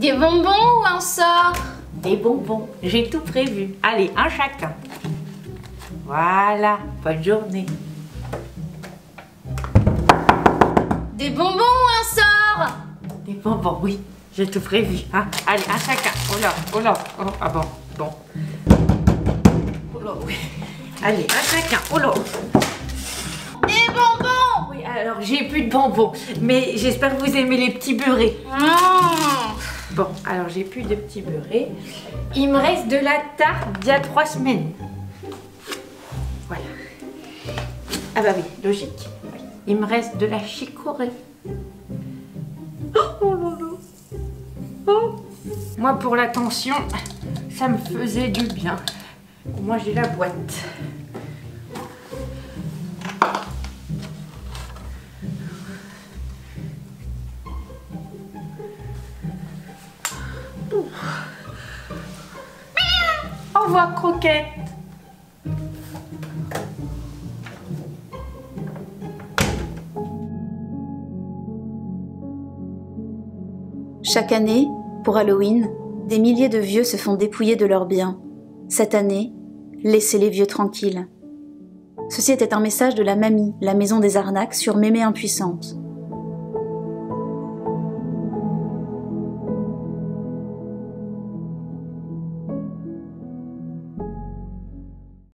Des bonbons ou un sort Des bonbons, j'ai tout prévu. Allez, un chacun. Voilà, bonne journée. Des bonbons ou un sort Des bonbons, oui, j'ai tout prévu. hein. Allez, un chacun. Oh là, oh là, oh, ah bon, bon. Oh là, oui. Allez, un chacun. Oh là. Des bonbons Oui, alors j'ai plus de bonbons, mais j'espère que vous aimez les petits beurrés. Mmh. Bon, alors j'ai plus de petits beurrés. Il me reste de la tarte d'il y a trois semaines. Voilà. Ah bah oui, logique. Il me reste de la chicorée. Oh là là. Oh. Moi pour la tension, ça me faisait du bien. Moi j'ai la boîte. Au revoir croquette. Chaque année, pour Halloween, des milliers de vieux se font dépouiller de leurs biens. Cette année, laissez les vieux tranquilles. Ceci était un message de la Mamie, la maison des arnaques, sur Mémé Impuissante.